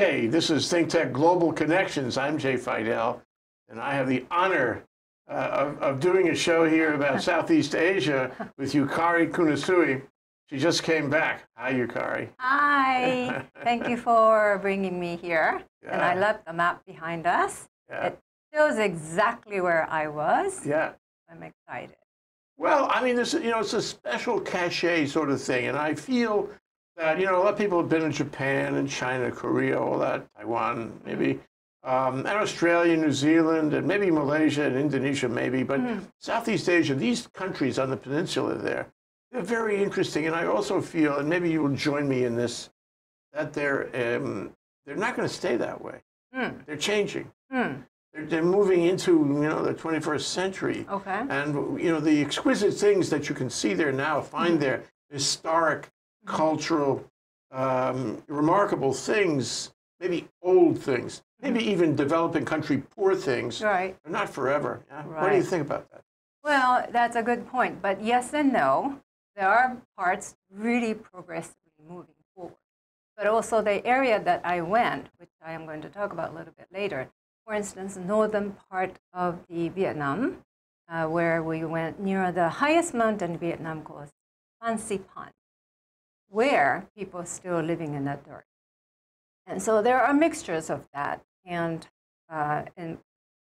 Okay, this is Think Tech Global Connections. I'm Jay Fidell, and I have the honor uh, of, of doing a show here about Southeast Asia with Yukari Kunisue. She just came back. Hi, Yukari. Hi. Thank you for bringing me here. Yeah. And I love the map behind us. Yeah. It shows exactly where I was. Yeah. I'm excited. Well, I mean, this is, you know, it's a special cachet sort of thing, and I feel that you know a lot of people have been in Japan and China, Korea, all that, Taiwan, maybe, um, and Australia, New Zealand, and maybe Malaysia and Indonesia, maybe, but mm. Southeast Asia, these countries on the peninsula there, they're very interesting, and I also feel, and maybe you will join me in this, that they're um, they're not going to stay that way. Mm. They're changing. Mm. They're, they're, moving into you know the 21st century. Okay. And you know the exquisite things that you can see there now, find mm. there, historic cultural, um, remarkable things, maybe old things, maybe mm-hmm. even developing country poor things, right. are not forever. Yeah? Right. What do you think about that? Well, that's a good point. But yes and no. There are parts really progressively moving forward. But also the area that I went, which I am going to talk about a little bit later, for instance, northern part of the Vietnam, uh, where we went near the highest mountain in Vietnam called Phan Xipang where people are still living in that dirt. And so there are mixtures of that. And uh, in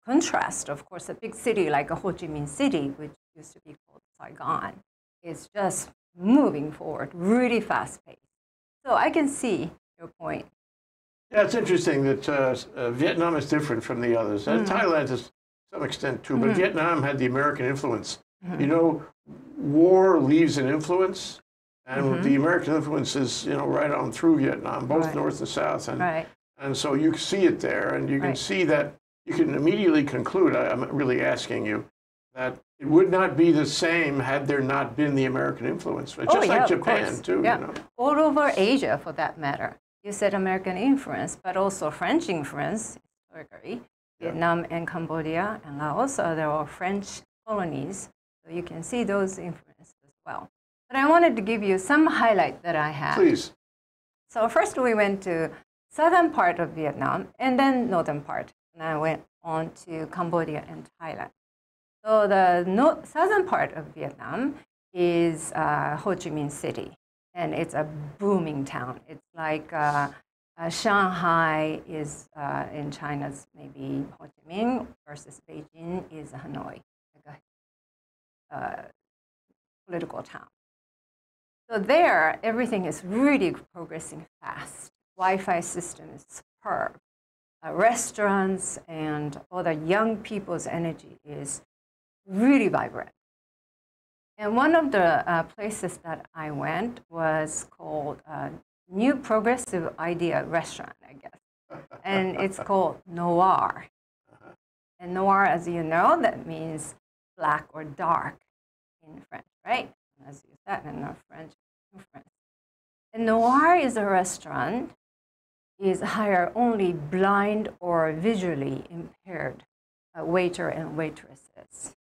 contrast, of course, a big city like Ho Chi Minh City, which used to be called Saigon, is just moving forward really fast paced. So I can see your point. Yeah, it's interesting that uh, uh, Vietnam is different from the others. Mm. Thailand is to some extent too, but mm. Vietnam had the American influence. Mm. You know, war leaves an influence, and mm -hmm. the American influence is, you know, right on through Vietnam, both right. north and south. And, right. and so you see it there, and you can right. see that you can immediately conclude, I, am really asking you, that it would not be the same had there not been the American influence. Just oh, yeah, like Japan, too. Yeah. You know? All over Asia, for that matter. You said American influence, but also French influence, historically. Yeah. Vietnam and Cambodia and Laos, are there are French colonies. So you can see those influences as well. But I wanted to give you some highlight that I had. Please. So first we went to southern part of Vietnam and then northern part. And I went on to Cambodia and Thailand. So the no southern part of Vietnam is uh, Ho Chi Minh City. And it's a booming town. It's like uh, uh, Shanghai is uh, in China's maybe Ho Chi Minh versus Beijing is Hanoi, like a uh, political town. So there, everything is really progressing fast. Wi-Fi system is superb. Uh, restaurants and all the young people's energy is really vibrant. And one of the uh, places that I went was called uh, New Progressive Idea Restaurant, I guess. And it's called Noir. And noir, as you know, that means black or dark in French, right? As you said in our French conference. And Noir is a restaurant is hire only blind or visually impaired uh, waiter and waitresses.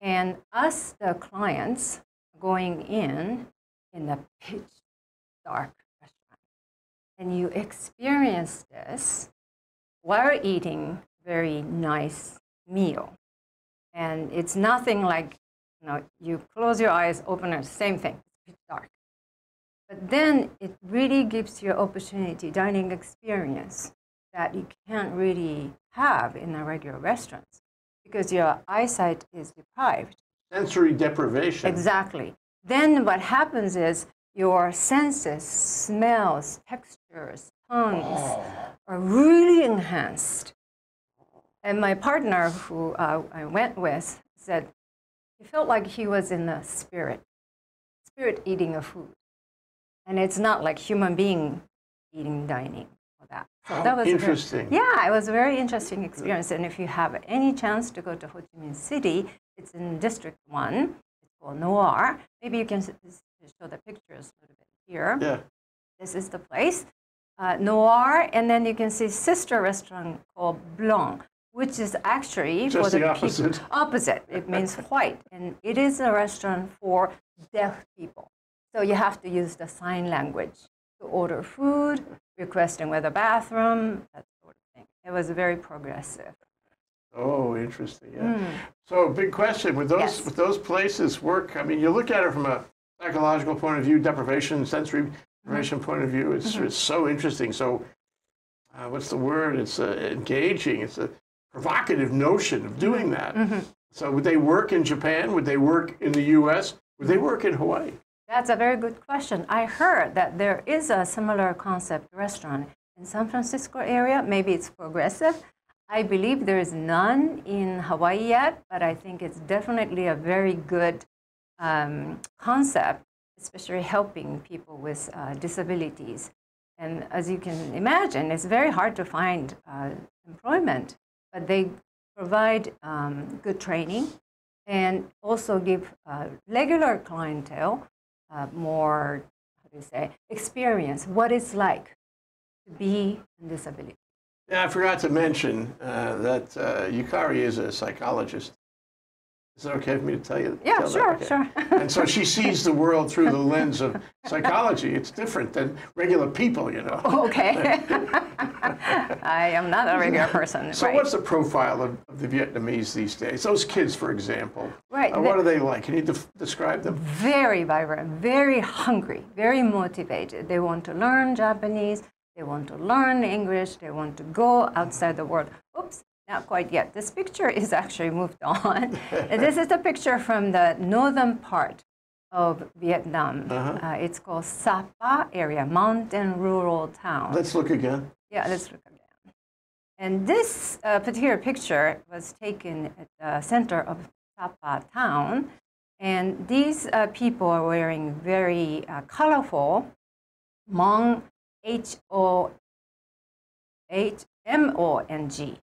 And us, the clients, going in in the pitch dark restaurant. And you experience this while eating very nice meal. And it's nothing like you know, you close your eyes, open it, same thing, it's dark. But then it really gives you opportunity, dining experience that you can't really have in a regular restaurant because your eyesight is deprived. Sensory deprivation. Exactly. Then what happens is your senses, smells, textures, tongues oh. are really enhanced. And my partner, who uh, I went with, said he felt like he was in the spirit, spirit eating a food. And it's not like human being eating dining or that. So How that was interesting. Very, yeah, it was a very interesting experience. And if you have any chance to go to Ho Chi Minh City, it's in District 1. It's called Noir. Maybe you can show the pictures a little bit here. Yeah. This is the place. Uh, Noir, and then you can see sister restaurant called Blanc which is actually Just for the, the opposite. People, opposite. It means white, and it is a restaurant for deaf people. So you have to use the sign language to order food requesting where the bathroom, that sort of thing. It was very progressive. Oh, interesting. Yeah. So, big question: Would those Hmm. Yes. would those places work? I mean, you look at it from a psychological point of view, deprivation, sensory deprivation Mm-hmm. point of view. It's, it's so interesting. So, uh, what's the word? It's uh, engaging. It's a provocative notion of doing that. Mm-hmm. So, would they work in Japan? Would they work in the U.S.? Would they work in Hawaii? That's a very good question. I heard that there is a similar concept restaurant in San Francisco area. Maybe it's progressive. I believe there is none in Hawaii yet, but I think it's definitely a very good um, concept, especially helping people with uh, disabilities. And as you can imagine, it's very hard to find uh, employment, but they provide um, good training and also give uh, regular clientele uh, more, how do you say, experience what it's like to be in disability. Yeah, I forgot to mention uh, that uh, Yukari is a psychologist. Is it okay for me to tell you? Yeah, tell sure, Okay. sure. And so she sees the world through the lens of psychology. It's different than regular people, you know. okay. I am not a regular person. So right. what's the profile of, of the Vietnamese these days? Those kids, for example. Right, uh, what are they like? Can you def- describe them? very vibrant, very hungry, very motivated. They want to learn Japanese, they want to learn English, they want to go outside the world. Oops, not quite yet. This picture is actually moved on. This is the picture from the northern part of Vietnam. Uh-huh. Uh, it's called Sapa area, mountain rural town. Let's look again. Yeah, let's look again. And this uh, particular picture was taken at the center of Sapa town. And these uh, people are wearing very uh, colorful Hmong, H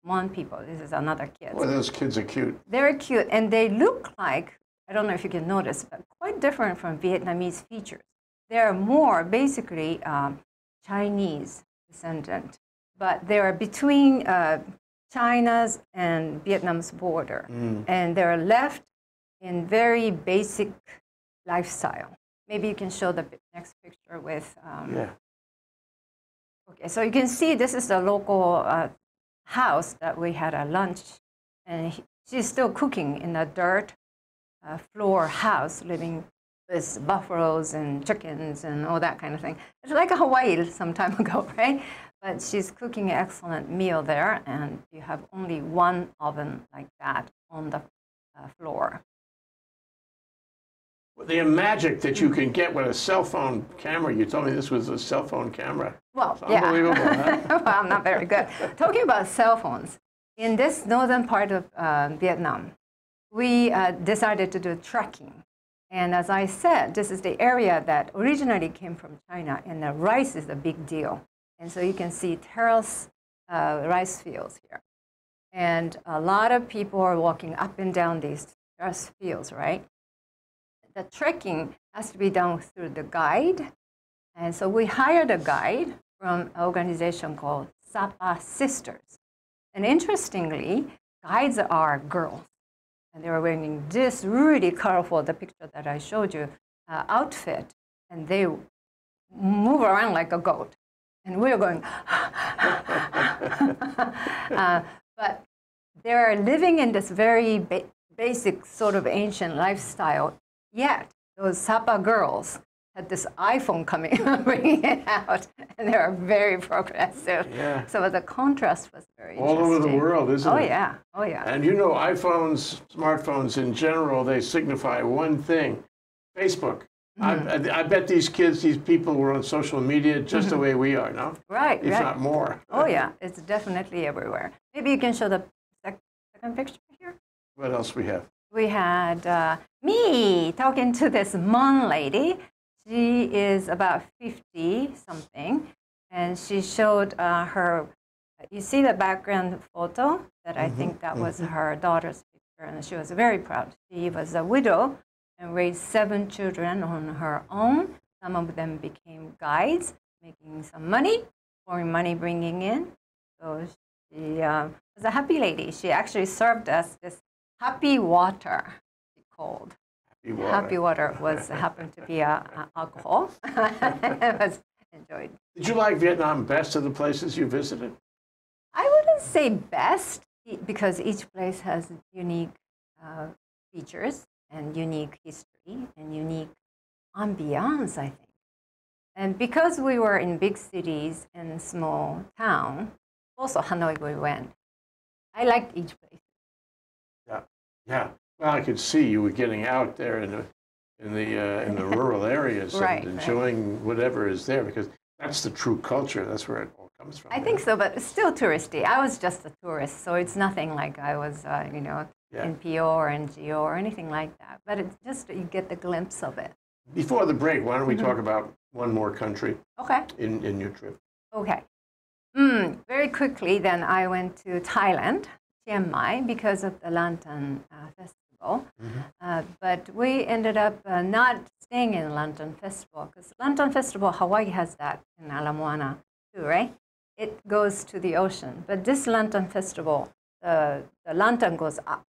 O H M O N G, Hmong people. This is another kid. Boy, those kids are cute. They're cute, and they look like I don't know if you can notice, but quite different from Vietnamese features. They're more basically um, Chinese descendant, but they are between uh, China's and Vietnam's border, and they're left in very basic lifestyle. Maybe you can show the next picture with. Um, Yeah. Okay, so you can see this is the local uh, house that we had a lunch, and he, she's still cooking in a dirt uh, floor house, living with buffaloes and chickens and all that kind of thing. It's like a Hawaii some time ago, right? But she's cooking an excellent meal there, and you have only one oven like that on the uh, floor. The magic that you can get with a cell phone camera. You told me this was a cell phone camera. Well, It's yeah. unbelievable, huh? well, I'm not very good. Talking about cell phones, in this northern part of uh, Vietnam, we uh, decided to do trekking. And as I said, this is the area that originally came from China, and the rice is a big deal. And so you can see terrace uh, rice fields here. And a lot of people are walking up and down these terrace fields, right? The trekking has to be done through the guide. And so we hired a guide from an organization called Sapa Sisters. And interestingly, guides are girls. And they were wearing this really colorful, the picture that I showed you, uh, outfit. And they move around like a goat. And we were going, uh, but they're living in this very ba- basic sort of ancient lifestyle. Yet those Sapa girls had this iPhone coming, bringing it out, and they were very progressive. Yeah. So the contrast was very All over the world, isn't Oh it? yeah, oh yeah. And you know, iPhones, smartphones in general, they signify one thing Facebook. Mm-hmm. I, I, I bet these kids, these people were on social media just the way we are now, Right, if right. not more. Oh yeah, it's definitely everywhere. Maybe you can show the second picture here. What else we have? We had uh, me talking to this Hmong lady. She is about 50 something, and she showed uh, her. You see the background photo that I think that was her daughter's picture, and she was very proud. She was a widow and raised seven children on her own. Some of them became guides, making some money, foreign money bringing in. So she uh, was a happy lady. She actually served us this happy water, called. Happy water. Happy water was happened to be a, a alcohol. it was enjoyed. Did you like Vietnam best of the places you visited? I wouldn't say best because each place has unique uh, features and unique history and unique ambiance, I think. And because we were in big cities and small town, also Hanoi we went. I liked each place. Yeah. Well, I could see you were getting out there in the in the uh, in the rural areas Right, and right. enjoying whatever is there because that's the true culture. That's where it all comes from. I think so, but it's still touristy. I was just a tourist, so it's nothing like I was, uh, you know, Yeah. in PO or NGO or anything like that. But it's just you get the glimpse of it. Before the break, why don't we Mm-hmm. talk about one more country Okay. in, in your trip? Okay. Mm, very quickly, then I went to Thailand, Chiang Mai, because of the Lantern uh, Festival. Uh, but we ended up uh, not staying in Lantern Festival because Lantern Festival, Hawaii has that in Ala Moana too, right? It goes to the ocean. But this Lantern Festival, the, the lantern goes up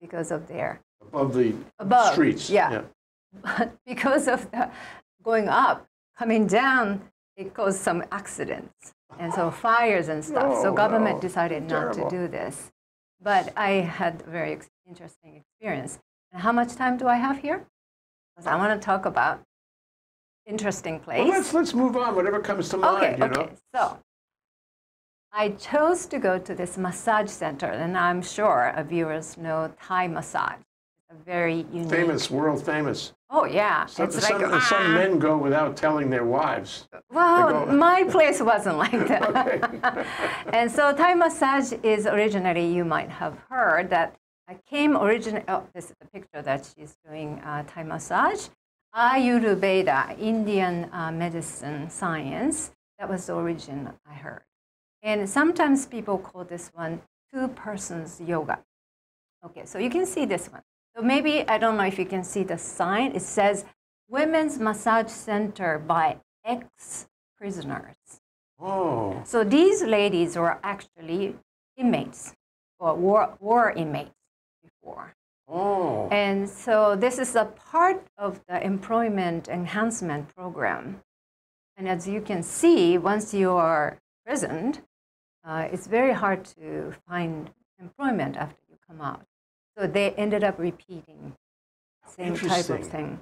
because of their Above the Above, streets. yeah. but because of the going up, coming down, it caused some accidents and so fires and stuff. so Oh, government no. decided not Terrible. to do this. But I had a very ex- interesting experience. And how much time do I have here? Because I want to talk about interesting place. Well, let's let's move on. Whatever comes to mind. Okay, you okay. know. So I chose to go to this massage center, and I'm sure our viewers know Thai massage. Very unique. Famous, world famous. Oh yeah, Some, it's some, like some ah. men go without telling their wives. Well, my place wasn't like that. And so Thai massage is originally, you might have heard that I came originally. Oh, this is the picture that she's doing uh, Thai massage. Ayurveda, Indian uh, medicine science. That was the origin I heard. And sometimes people call this one two persons yoga. Okay, so you can see this one. So maybe, I don't know if you can see the sign. It says Women's Massage Center by ex prisoners. Oh, So these ladies were actually inmates or war, war inmates before. oh. And so this is a part of the employment enhancement program. And as you can see, once you are imprisoned, uh, it's very hard to find employment after you come out. So they ended up repeating the same type of thing.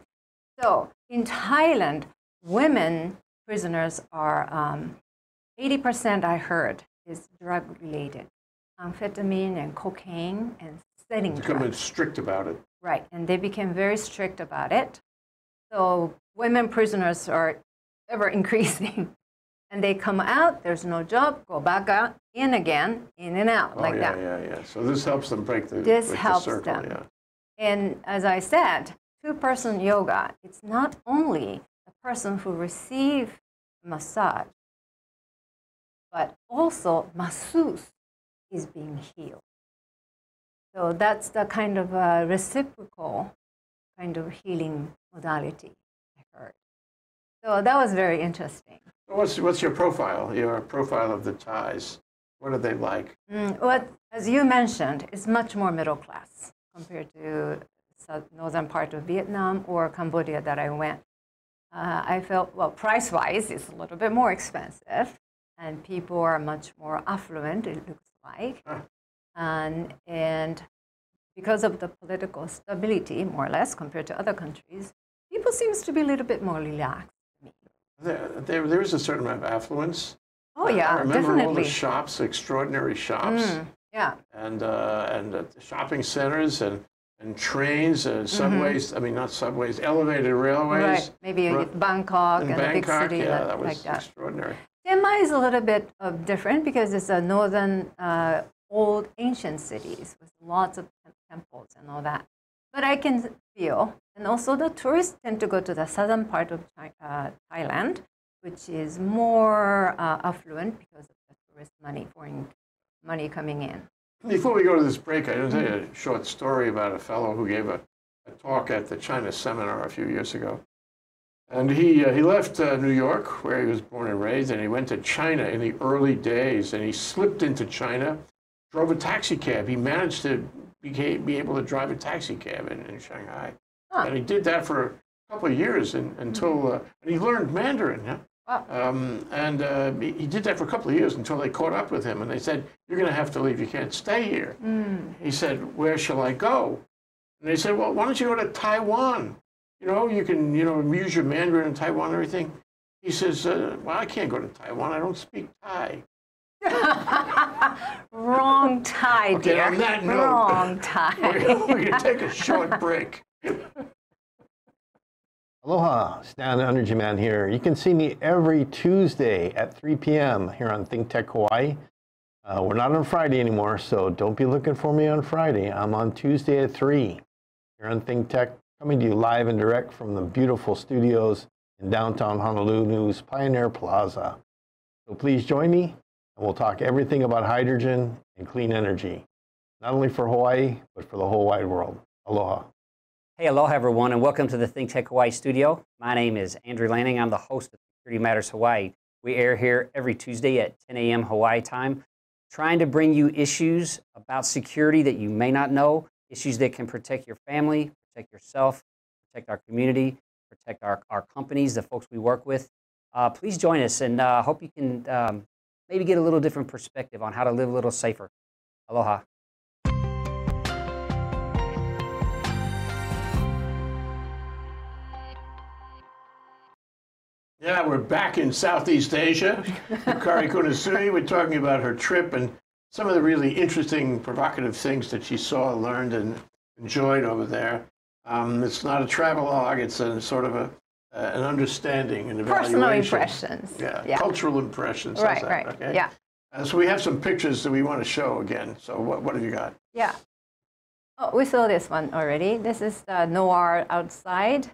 So in Thailand, women prisoners are um, 80%, I heard, is drug related amphetamine and cocaine and setting drugs. Becoming strict about it. Right, and they became very strict about it. So women prisoners are ever increasing. and they come out, there's no job, go back out, in again, in and out, Oh, like yeah, that. yeah, yeah. Yeah. So this helps them break the, This break helps the circle. them. Yeah. And as I said, two person yoga, it's not only the person who receives massage, but also masseuse is being healed. So that's the kind of uh, reciprocal kind of healing modality I heard. So that was very interesting. What's what's your profile? Your profile of the Thais. What are they like? Mm, what, as you mentioned, it's much more middle class compared to south, northern part of Vietnam or Cambodia that I went. Uh, I felt, well, price wise, it's a little bit more expensive, and people are much more affluent, it looks like. Ah. And, and because of the political stability, more or less, compared to other countries, people seems to be a little bit more relaxed. There, there, there is a certain amount of affluence. Oh, yeah, I remember all the shops, extraordinary shops, Mm, yeah. and uh, and uh, shopping centers and and trains and subways. I mean, not subways, elevated railways. Mm-hmm. Right. Maybe Bangkok and a big Bangkok, city yeah, like, that was like that. extraordinary. Chiang is a little bit of different because it's a northern, uh, old ancient cities with lots of temples and all that. But I can feel, and also the tourists tend to go to the southern part of uh, Thailand, which is more uh, affluent because of the tourist money, foreign money coming in. Before we go to this break, I will tell you a short story about a fellow who gave a, a talk at the China seminar a few years ago. And he, uh, he left uh, New York, where he was born and raised, and he went to China in the early days. And he slipped into China, drove a taxi cab. He managed to became, be able to drive a taxi cab in, in Shanghai. Huh. And he did that for a couple of years and, until, uh, and he learned Mandarin. Yeah? Wow. Um, and uh, he, did that for a couple of years until they caught up with him and they said, You're going to have to leave. You can't stay here. He said, Where shall I go? And they said, Well, why don't you go to Taiwan? You know, you can, you know, use your Mandarin in Taiwan and everything. He says, uh, Well, I can't go to Taiwan. I don't speak Thai. Wrong tie, Okay, dear. on that note, Wrong We're tie. going to take a short break. Aloha, Stan Energy Man here. You can see me every Tuesday at 3 p.m. here on Think Tech Hawaii. Uh, we're not on Friday anymore, so don't be looking for me on Friday. I'm on Tuesday at 3 here on Think Tech, coming to you live and direct from the beautiful studios in downtown Honolulu's Pioneer Plaza. So please join me, and we'll talk everything about hydrogen and clean energy, not only for Hawaii, but for the whole wide world. Aloha. Hey, aloha everyone, and welcome to the Think Tech Hawaii studio. My name is Andrew Lanning. I'm the host of Security Matters Hawaii. We air here every Tuesday at 10 a.m. Hawaii time, trying to bring you issues about security that you may not know, issues that can protect your family, protect yourself, protect our community, protect our, our companies, the folks we work with. Uh, please join us, and uh, hope you can um, maybe get a little different perspective on how to live a little safer. Aloha. Yeah, we're back in Southeast Asia. Kari Kunisue, we're talking about her trip and some of the really interesting, provocative things that she saw, learned, and enjoyed over there. Um, it's not a travelogue, it's a sort of a, uh, an understanding and evaluation. Personal impressions. Yeah, Yeah. cultural impressions. Right, that, right. Okay? Yeah. Uh, so we have some pictures that we want to show again. So what, what have you got? Yeah. Oh, we saw this one already. This is the Noir outside.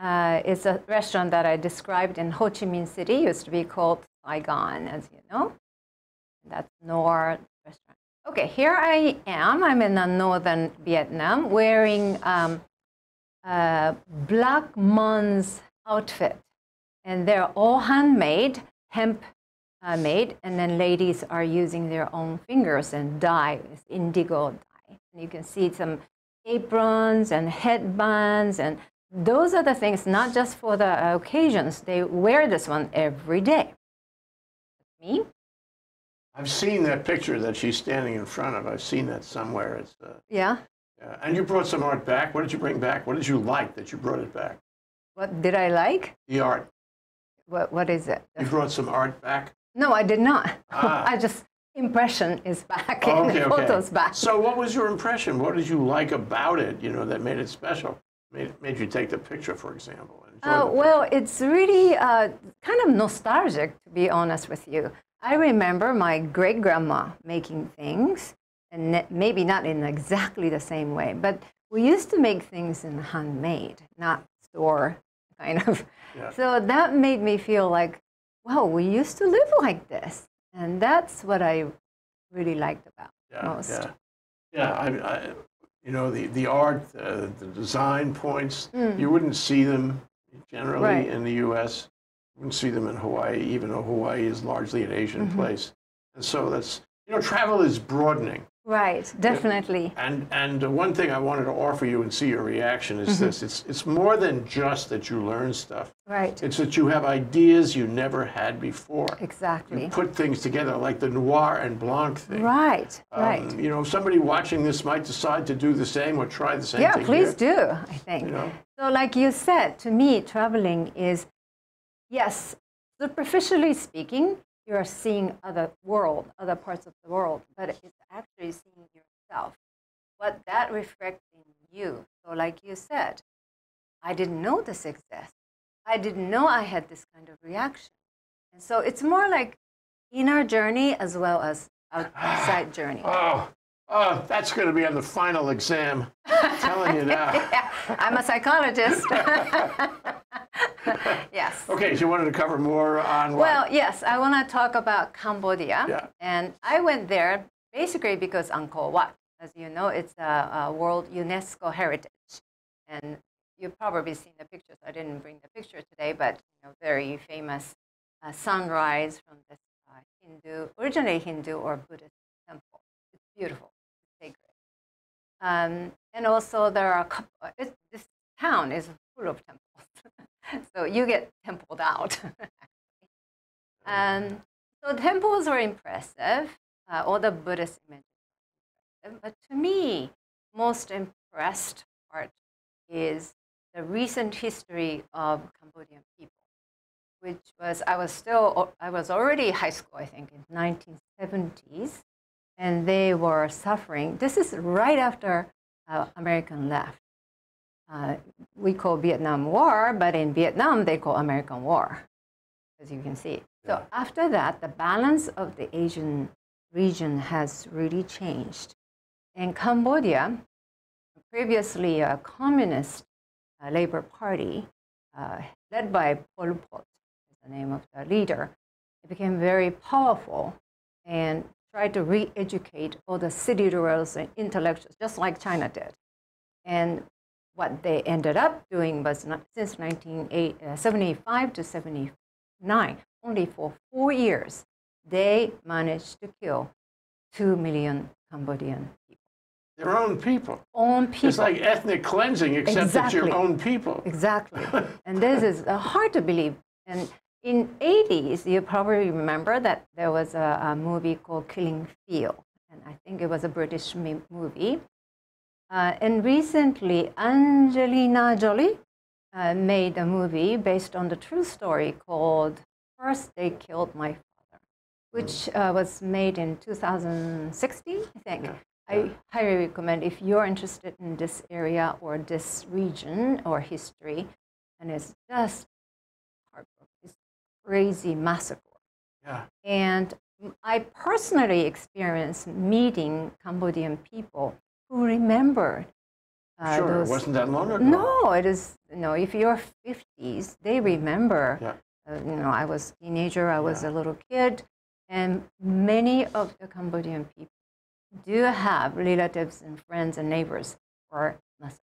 Uh, it's a restaurant that I described in Ho Chi Minh City. Used to be called Saigon, as you know. That's Noir restaurant. Okay, here I am. I'm in uh, northern Vietnam, wearing um, Black Hmong's outfit, and they're all handmade, hemp uh, made, and then ladies are using their own fingers and dye, it's indigo dye. And you can see some aprons and headbands, and those are the things not just for the occasions. They wear this one every day. Me? I've seen that picture that she's standing in front of. I've seen that somewhere. It's, uh, Yeah. yeah. And you brought some art back. What did you bring back? What did you like that you brought it back? What did I like? The art. What, what is it? You brought some art back? No, I did not. Ah. I just impression is back Oh, and okay, the okay. photos back. So what was your impression? What did you like about it, you know, that made it special? Made, made you take the picture, for example? Uh, well, it's really uh, kind of nostalgic, to be honest with you. I remember my great grandma making things, and maybe not in exactly the same way, but we used to make things in handmade, not store kind of. Yeah. So that made me feel like, wow, we used to live like this. And that's what I really liked about yeah, most. Yeah, yeah. I, I, you know, the, the art, uh, the design points, you wouldn't see them generally Mm. Right. in the U.S. You wouldn't see them in Hawaii, even though Hawaii is largely an Asian Mm-hmm. place. And so that's, you know, travel is broadening. Right, definitely. And and one thing I wanted to offer you and see your reaction is Mm-hmm. this: it's it's more than just that you learn stuff. Right, It's that you have ideas you never had before. exactly. You put things together like the noir and blanc thing. Right, Um, right. You know, somebody watching this might decide to do the same or try the same Yeah, please here, do, I think. You know, So, like you said, to me, traveling is, yes, superficially speaking, you're seeing other world, other parts of the world, but it's actually seeing yourself. What that reflects in you. So, like you said, I didn't know this exists. I didn't know I had this kind of reaction. And so it's more like inner journey as well as outside journey. oh, oh, that's going to be on the final exam. I'm telling you now. Yeah, I'm a psychologist. yes. Okay, so you wanted to cover more on what? Well, yes, I want to talk about Cambodia. Yeah. And I went there basically because Angkor Wat, as you know, it's a, a World UNESCO Heritage. And you've probably seen the pictures. I didn't bring the picture today, but you know, very famous uh, sunrise from this uh, Hindu, originally Hindu or Buddhist temple. It's beautiful, it's sacred. Um, and also there are a couple, it, this town is full of temples. So you get templed out. Um, so temples were impressive. Uh, all the Buddhist images. But to me, most impressed part is the recent history of Cambodian people, which was I was still I was already high school, I think, in 1970s, and they were suffering. This is right after uh, American left. Uh, we call Vietnam War, but in Vietnam they call American War, as you can see. So Yeah. after that, the balance of the Asian region has really changed. In Cambodia, previously a communist uh, labor party uh, led by Pol Pot, the name of the leader, it became very powerful and tried to re-educate all the city dwellers and intellectuals, just like China did. And what they ended up doing was not, since 1975 to 79, only for four years, they managed to kill two million Cambodian people. Their own people. Own people. It's like ethnic cleansing, except it's your own people. Exactly. and this is uh, hard to believe. And in 80s, you probably remember that there was a, a movie called Killing Field. And I think it was a British movie. Uh, and recently, Angelina Jolie uh, made a movie based on the true story called First They Killed My Father, which uh, was made in 2016, I think. Yeah. I highly recommend if you're interested in this area or this region or history, and it's just. It's crazy massacre. Yeah. And I personally experienced meeting Cambodian people who remembered uh, Sure, it wasn't that long ago. No, it is. No, if you're 50s, they remember. Yeah. Uh, you know, I was a teenager. I was Yeah. a little kid, and many of the Cambodian people do have relatives and friends and neighbors who are Muslim.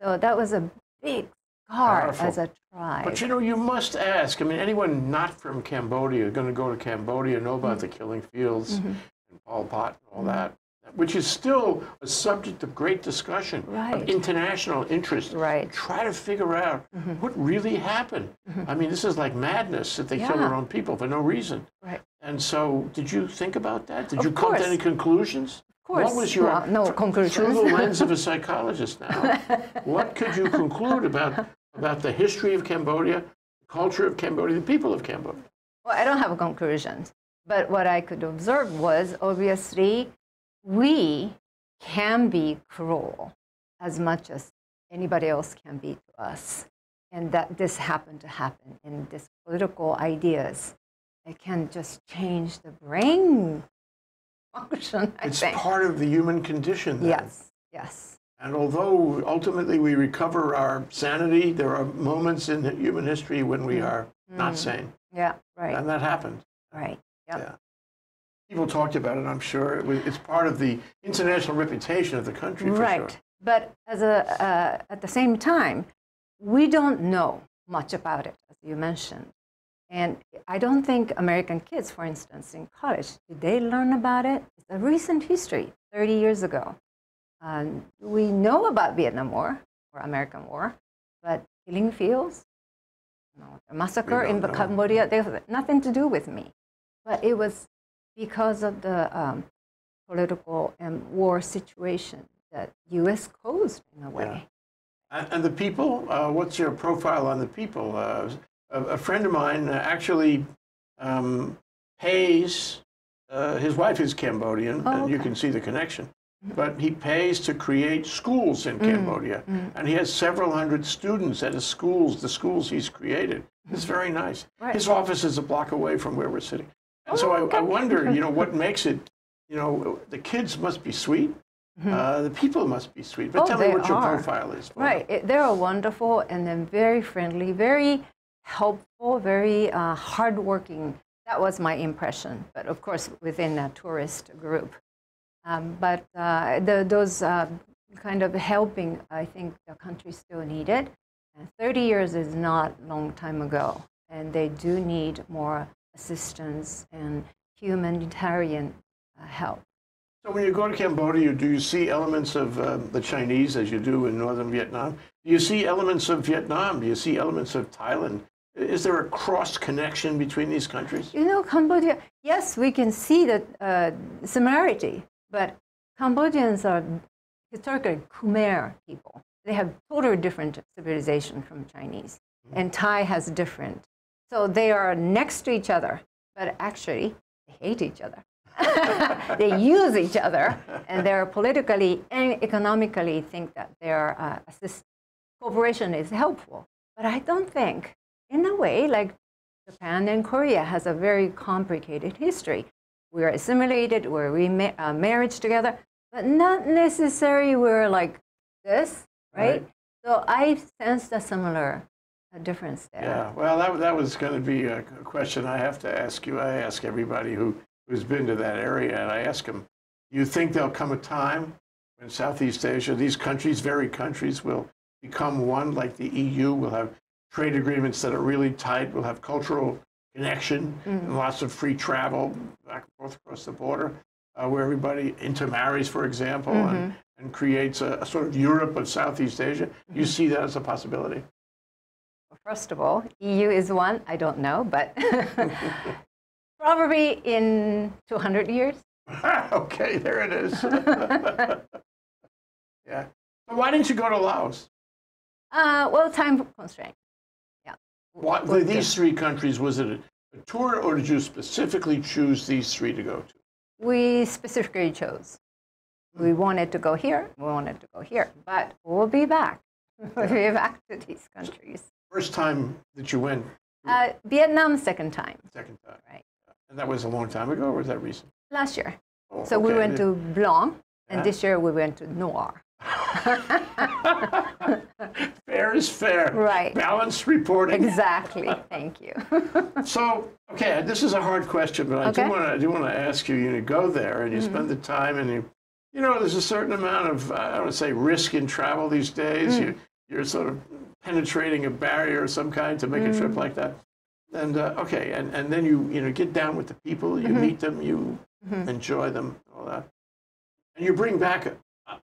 So that was a big scar as a tribe. But you know, you must ask. I mean, anyone not from Cambodia going to go to Cambodia know about the killing fields Mm-hmm. and Pol Pot and all that, which is still a subject of great discussion, Right. of international interest. Right. Try to figure out what really happened. I mean, this is like madness that they kill Mm-hmm. Their own people for no reason. right. And so, did you think about that? Did Of you come course. to any conclusions? Of course. What was your Well, no conclusions. Through the lens of a psychologist now, what could you conclude about about the history of Cambodia, the culture of Cambodia, the people of Cambodia? Well, I don't have conclusions, but what I could observe was obviously we can be cruel as much as anybody else can be to us, and that this happened to happen in this political ideas. It can just change the brain function. I It's think. part of the human condition. Then. yes, yes, And although ultimately we recover our sanity, there are moments in human history when we mm. are not mm. sane, yeah, right, and that happened. right. Yep. Yeah. People talked about it. I'm sure it was, it's part of the international reputation of the country. For right Sure. but as a uh, at the same time we don't know much about it as you mentioned and i don't think american kids for instance in college did they learn about it it's a recent history 30 years ago um, we know about vietnam war or american war but killing fields you know, the massacre in know. cambodia they have nothing to do with me but it was because of the um, political and war situation that U.S. caused in a way. And, and the people, uh, what's your profile on the people? Uh, a, a friend of mine uh, actually um, pays, uh, his wife is Cambodian, Oh, and you can see the connection. But he pays to create schools in Cambodia, and he has several hundred students at his schools, the schools he's created. It's very nice. Right. His office is a block away from where we're sitting. And so Oh, I, I wonder, you know, what makes it, you know, the kids must be sweet. Uh, the people must be sweet. But. Oh, tell me what your profile is. Right. It, they're wonderful and then very friendly, very helpful, very uh, hardworking. That was my impression. But of course, within a tourist group. Um, but uh, the, those uh, kind of helping, I think the country still needed. And 30 years is not a long time ago. And they do need more assistance and humanitarian uh, help. So when you go to Cambodia, do you see elements of uh, the Chinese as you do in northern Vietnam? Do you see elements of Vietnam? Do you see elements of Thailand? Is there a cross connection between these countries? You know, Cambodia, yes, we can see the uh, similarity, but Cambodians are historically Khmer people. They have totally different civilization from Chinese, and Thai has different. So they are next to each other, but actually they hate each other. they use each other, and they're politically and economically think that their uh, assist- cooperation is helpful. But I don't think, in a way, like Japan and Korea has a very complicated history. We are assimilated, where we ma- uh, marriage together, but not necessarily we're like this, right? Right. So I sensed a similar uh, difference there. Yeah, well, that, that was going to be a question I have to ask you. I ask everybody who, who's been to that area, and I ask them, you think there'll come a time when Southeast Asia, these countries, very countries, will become one like the EU? We'll have trade agreements that are really tight. We'll have cultural connection and lots of free travel back and forth across the border, uh, where everybody intermarries, for example, and, and creates a, a sort of Europe of Southeast Asia. You see that as a possibility? First of all, EU is one, I don't know, but probably in 200 years. okay, there it is. yeah. So why didn't you go to Laos? Uh, well, time constraint. Yeah. Why, Well, these three countries, was it a, a tour or did you specifically choose these three to go to? We specifically chose. We wanted to go here, we wanted to go here, but we'll be back. we'll be back to these countries. First time that you went, Uh, Vietnam, second time, second time. right? And that was a long time ago, or was that recent? Last year. Oh, So we went to Blanc, and Yeah. this uh-huh. year we went to Noir. fair is fair. Right. Balanced reporting. Exactly. Thank you. So, okay, this is a hard question, but I Okay. do want to. I do want to ask you. You go there and you mm-hmm. spend the time, and you, you know, there's a certain amount of I don't want to say risk in travel these days. You, mm. You're sort of penetrating a barrier of some kind to make a trip mm. like that. And uh, okay, and, and then you you know get down with the people, you mm-hmm. meet them, you mm-hmm. enjoy them, all that, and you bring back a,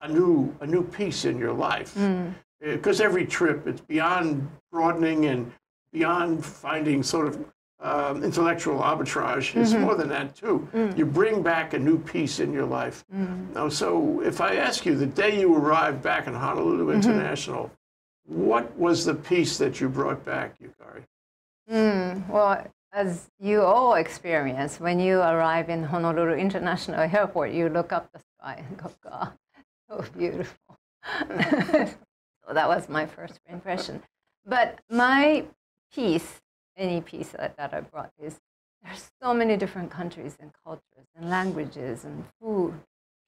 a new a new piece in your life. Mm. Uh, because every trip, it's beyond broadening and beyond finding sort of um, intellectual arbitrage. It's mm-hmm. more than that too. Mm. You bring back a new piece in your life. Now, so if I ask you the day you arrived back in Honolulu International, what was the piece that you brought back, Yukari? Mm, well, as you all experience, when you arrive in Honolulu International Airport, you look up the sky and go, God, so beautiful. so that was my first impression. But my piece, any piece that, that I brought is there's so many different countries and cultures and languages and food,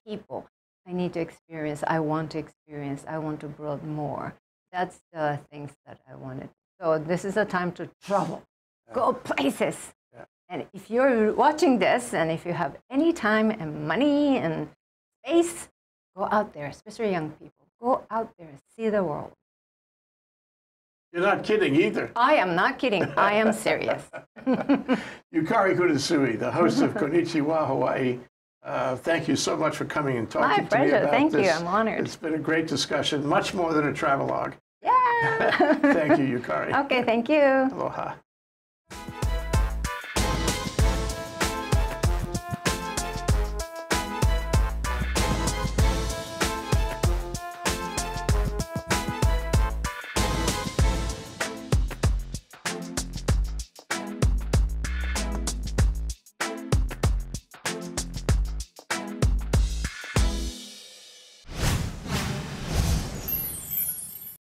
people I need to experience, I want to experience, I want to build more. That's the things that I wanted. So this is a time to travel, go places. Yeah. And if you're watching this and if you have any time and money and space, go out there, especially young people. Go out there, and see the world. You're not kidding either. I am not kidding. I am serious. Yukari Kunisue, the host of Konnichiwa Hawaii. Uh, thank you so much for coming and talking My to me pleasure. about Thank you. I'm honored. It's been a great discussion, much more than a travelogue. Yeah. thank you, Yukari. Okay, thank you. Aloha.